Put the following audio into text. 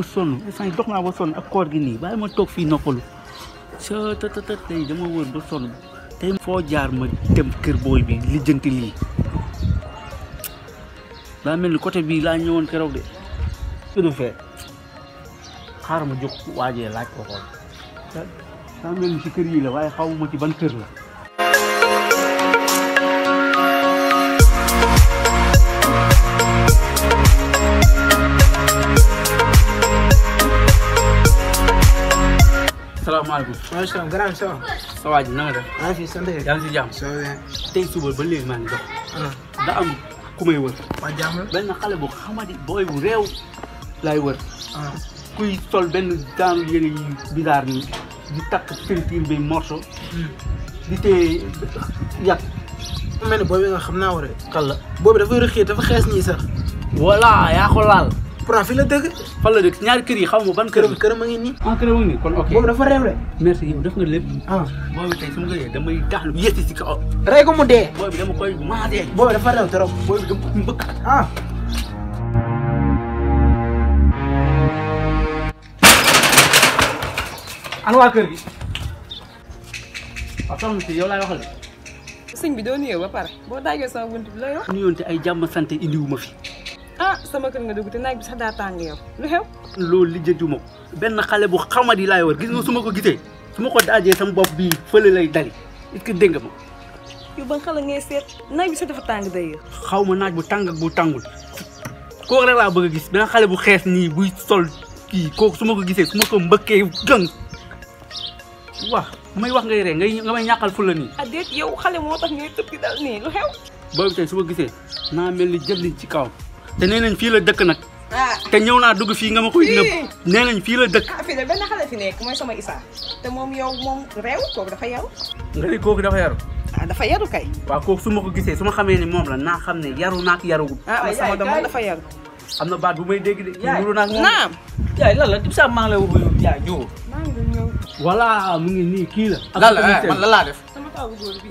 ba sonn instant yi dox naa ba sonn ak koor gi nii bàyyi ma toog fii noppalu sa tëtëtët tey dama wër ba sonn tey foo jaar ma dem kër booy bi lijjanti lii daa mel ni côté bii laa ñëwoon keroog de su du fee xaaral ma jóg waajee laaj ko xool daa mel ni si kër yi la waaye xaw ma ci ban kër la salaamaaleykum. maaleykum salaam grand ça va. sa waa ji na nga def. maa ngi fi sant yàlla. yaa ngi si jàmm. ça va bien. tey suba ba léegi maa ngi dox. da am ku may wër. waa jàmm la. benn xale bu xamadi booy bu réew laay wër. kuy sol benn daanu yére yu bizarre nii di takk ceinture bi morceau. di téye yàq. mu mel ni booy bi nga xam naa war a. kan la. boobu dafa rëqee dafa xees nii sax. voilà yaa ko laal. pourtant fii la dëgg. fan la dëkk ñaari kër yi xaw ma ban kër këram la. këram a ngi nii. ah kër ma ngi kon ok. boobu dafa réew de. merci yow def nga lépp. ah booy bi tey su ma ko yee damay taxlu yéesi si kaw. rey ko mu dee. booy bi dama koy maatee. boobu dafa réew trop. booy bi dama koy mbëkk. ah. ana waa kër gi. waaw soxna si yow laay waxal. sëñ bi doo nuyoo ba pare boo daajoo sama bunt bi looy wax. nuyoonte ay jàmm sant indiwuma fi. ah sama kër nga dugg te naaj bi sax daa tàng yow lu xew. loolu lijjanti ma ko benn xale bu xamadi laay war gis nga su ma ko gisee su ma ko daajee sama bopp bii fële lay dali est-ce que dégg nga ma. yow ban xale ngay seet naaj bi sax dafa tàng day yow. xaw ma naaj bu tàng ak bu tàngul kooku rek laa bëgg a gis benn xale bu xees nii buy sol kii kooku su ma ko gisee su ma ko mbëkkee gën waaw may wax ngay ree ngay nga may ñàkkal fu la nii. ah déet yow xale moo tax ngay tëb di dal nii lu xew. boobu tey su ma gisee naa mel ni jëbliñ ci kaw te nee nañ fii la dëkk nag ah te ñëw naa dugg fii nga ma koy nëbb Ii. nee nañ fii la dëkk ah fii de benn xale fi nekk mooy sama Issa te moom yow moom réew kooku dafa yaru nga ne kooku dafa yaru ah dafa yaru kay waaw kooku su ma ko gisee su ma xamee ne moom la naa xam ne yaru naak yaru gu ah man sama doom moom dafa yaru am na baat bu may dégg de Yaay. nuru naak moom naam yaay lan la dib saa maa ngi lay woo yow yaay ñëw maa ngi doon ñëw voilà mu ngi nii kii la lan la eh, man lan laa def sama taw bu góor bi